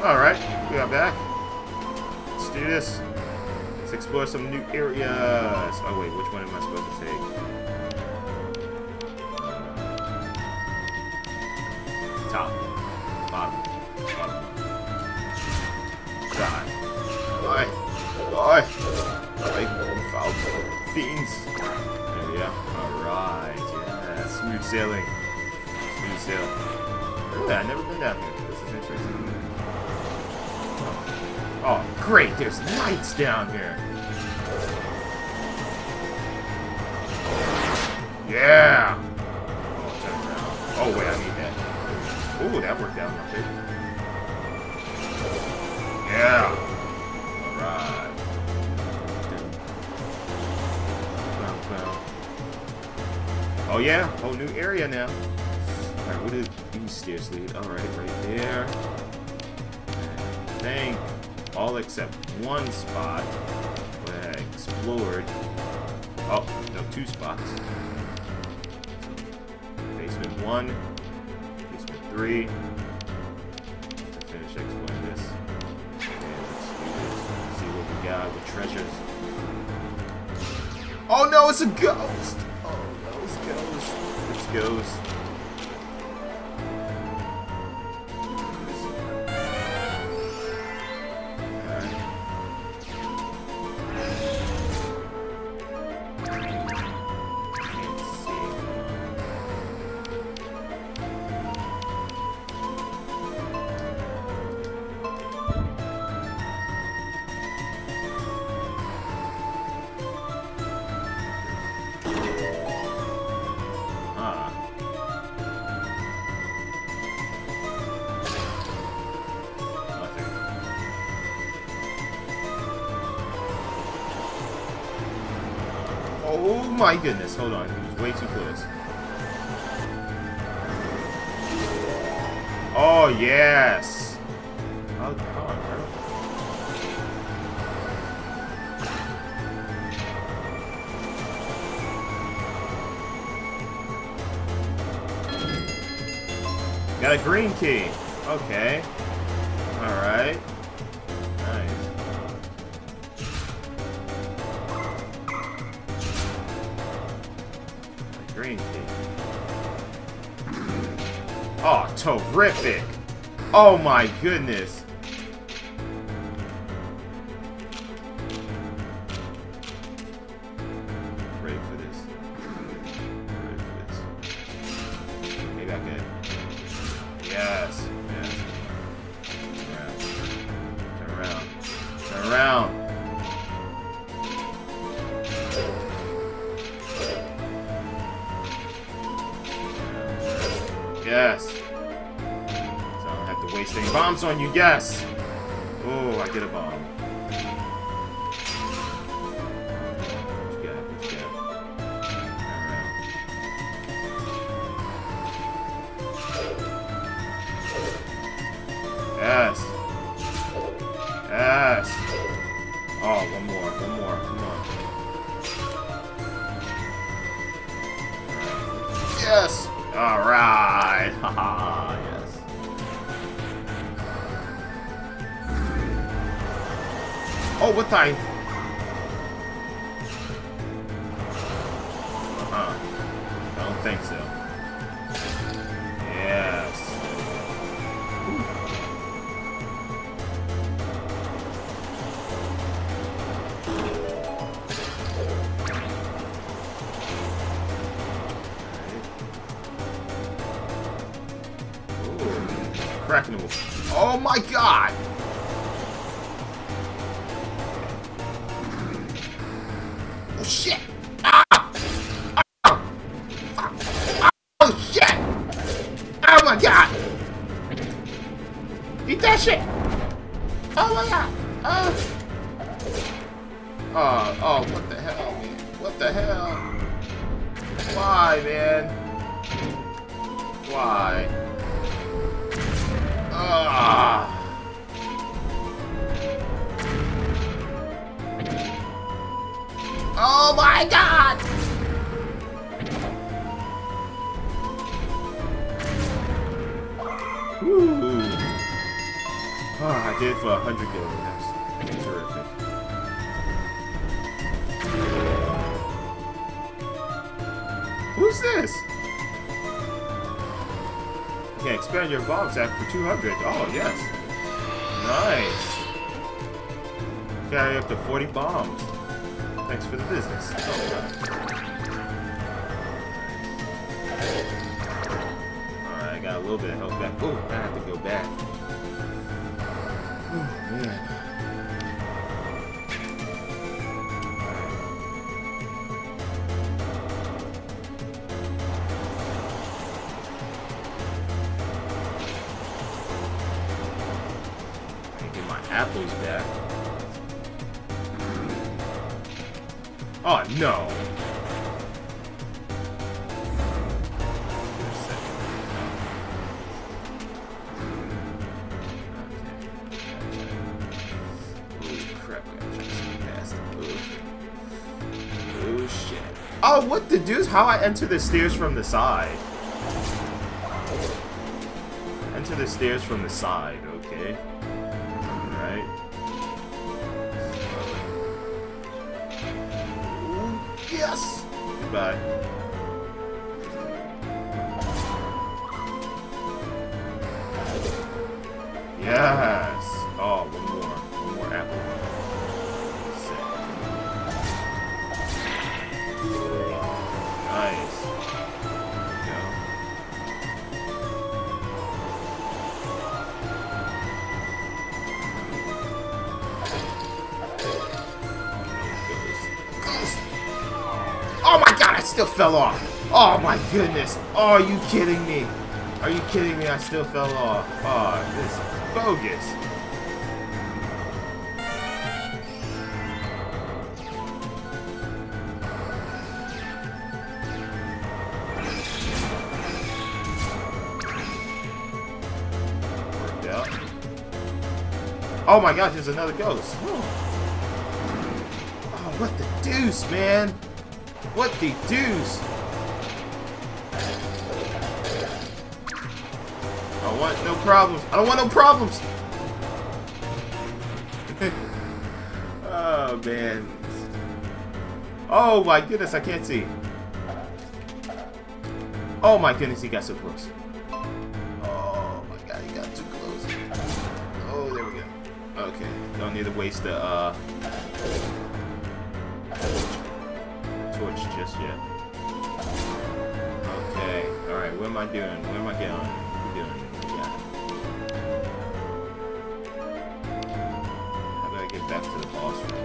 Alright, we are back. Let's do this. Let's explore some new areas. Oh wait, which one am I supposed to take? Top. Bottom. Bottom. Die. Die. Die. Die. Foul. Fiends. There we go. Alright. Yeah. Smooth sailing. Smooth sailing. Really, I've never been down here. This is interesting. Oh, great! There's lights down here. Yeah. Oh. Wait, I need that. Ooh, that worked out my favor. Yeah. All right. Oh yeah, whole new area now. All right, what do these stairs lead? All right, there. I think all except one spot where I explored. Oh, no, two spots. Basement one, basement three. To finish exploring this. And. See what we got with treasures. Oh no, it's a ghost! Oh no, it's ghost. It's ghost. My goodness, hold on. He was way too close. Oh, yes! Oh, on, bro. Got a green key. Okay. Oh, terrific! Oh my goodness! Bombs on you. Yes. Oh, I get a bomb. What you got? What you got? Yes. Yes. Oh, one more. One more. The? Uh-huh. I don't think so. Yes. Cracking the Oh my god! Shit! Ah! Ah! Oh shit! Oh my god! Eat that shit! Oh my god! Oh! Oh, oh, what the hell, man? What the hell? Why, man? Why? My god! Woo. Oh, ah, I did for uh, 100 gold. That's terrific. Who's this? Okay, expand your bomb sack for 200. Oh, yes. Nice. Carry up to 40 bombs. Thanks for the business. Alright, I got a little bit of health back. Oh, I have to go back. Oh, man. Oh, no. Oh, what the deuce? How I enter the stairs from the side? Enter the stairs from the side, okay. Alright. Yes! Goodbye. Yes! Still fell off. Oh my goodness. Oh, are you kidding me? Are you kidding me? I still fell off. Oh, this is bogus. Oh my gosh, there's another ghost. Oh, what the deuce, man? What the deuce? I want no problems. I don't want no problems. oh man. Oh my goodness, I can't see. Oh my goodness, he got so close. Oh my god, he got too close. Oh, there we go. Okay, don't need to waste the uh torch just yet. Okay, alright, what am I doing? Where am I going? What am doing? Yeah. How do I get back to the boss room?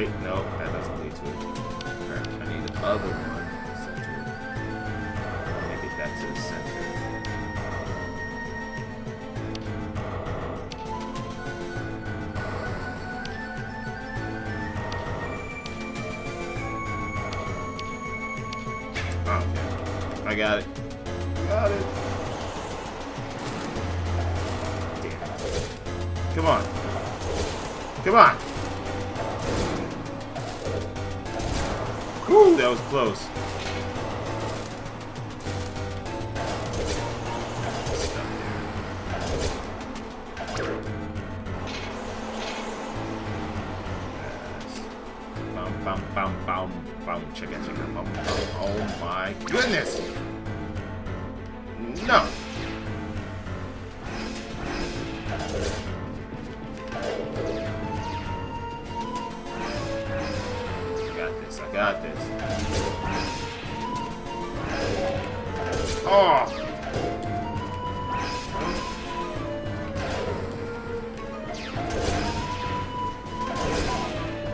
Wait, no, that doesn't lead to it. Alright, I need the other one. Center. Make it back to the center. Okay. I got it. Got it. Damn it. Come on. Come on. Woo, that was close. Oh!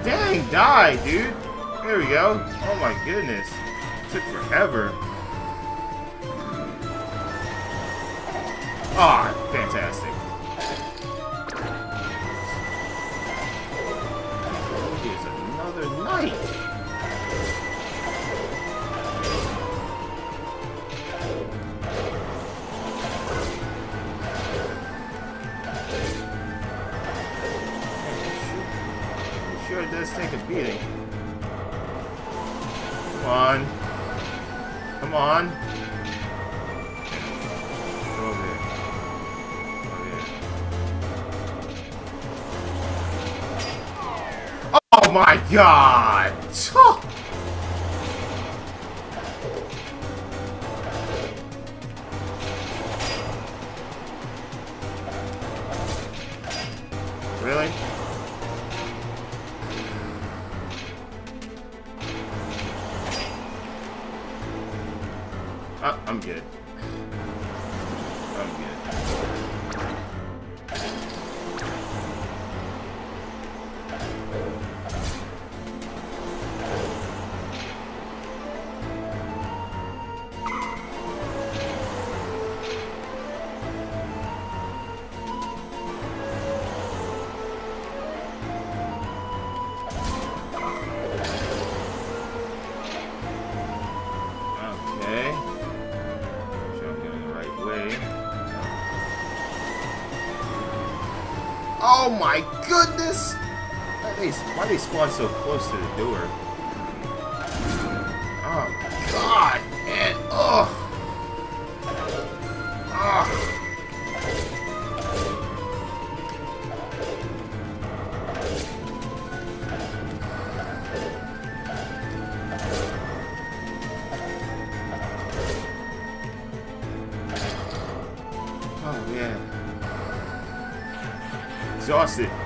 Dang, die, dude! There we go. Oh my goodness. It Took forever. Ah, fantastic. It does take a beating. Come on. Come on. Oh my god! I'm good. Oh my goodness! Why they, why they spawn so close to the door? Oh god, And Ugh! Ugh! Exhausted.